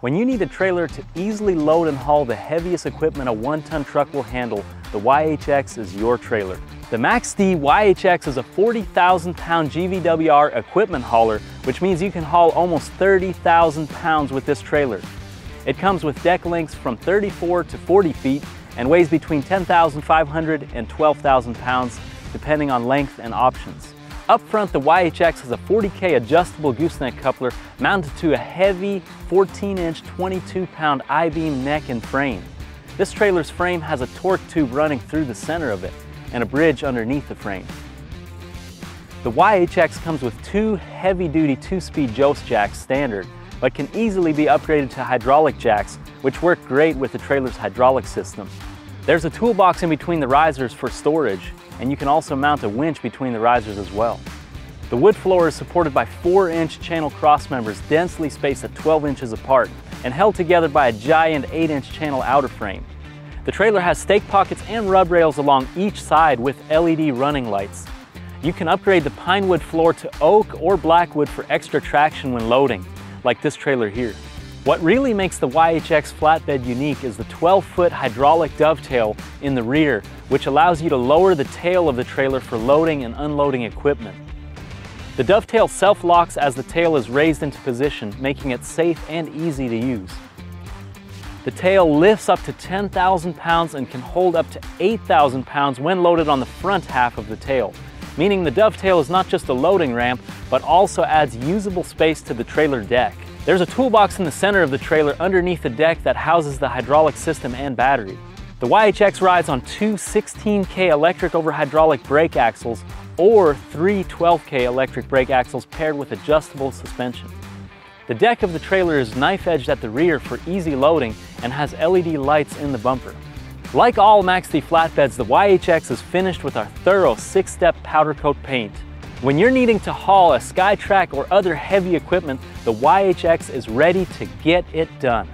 When you need a trailer to easily load and haul the heaviest equipment a one-ton truck will handle, the YHX is your trailer. The MAXX-D YHX is a 40,000 pound GVWR equipment hauler, which means you can haul almost 30,000 pounds with this trailer. It comes with deck lengths from 34 to 40 feet and weighs between 10,500 and 12,000 pounds, depending on length and options. Up front, the YHX has a 40K adjustable gooseneck coupler mounted to a heavy 14-inch, 22-pound I-beam neck and frame. This trailer's frame has a torque tube running through the center of it and a bridge underneath the frame. The YHX comes with two heavy-duty two-speed Jost jacks standard, but can easily be upgraded to hydraulic jacks, which work great with the trailer's hydraulic system. There's a toolbox in between the risers for storage, and you can also mount a winch between the risers as well. The wood floor is supported by 4-inch channel cross members densely spaced at 12 inches apart and held together by a giant 8-inch channel outer frame. The trailer has stake pockets and rub rails along each side with LED running lights. You can upgrade the pine wood floor to oak or blackwood for extra traction when loading, like this trailer here. What really makes the YHX flatbed unique is the 12-foot hydraulic dovetail in the rear, which allows you to lower the tail of the trailer for loading and unloading equipment. The dovetail self-locks as the tail is raised into position, making it safe and easy to use. The tail lifts up to 10,000 pounds and can hold up to 8,000 pounds when loaded on the front half of the tail, meaning the dovetail is not just a loading ramp, but also adds usable space to the trailer deck. There's a toolbox in the center of the trailer underneath the deck that houses the hydraulic system and battery. The YHX rides on two 16K electric over hydraulic brake axles or three 12K electric brake axles paired with adjustable suspension. The deck of the trailer is knife-edged at the rear for easy loading and has LED lights in the bumper. Like all MAXX-D flatbeds, the YHX is finished with our thorough six-step powder coat paint. When you're needing to haul a SkyTrak or other heavy equipment, the YHX is ready to get it done.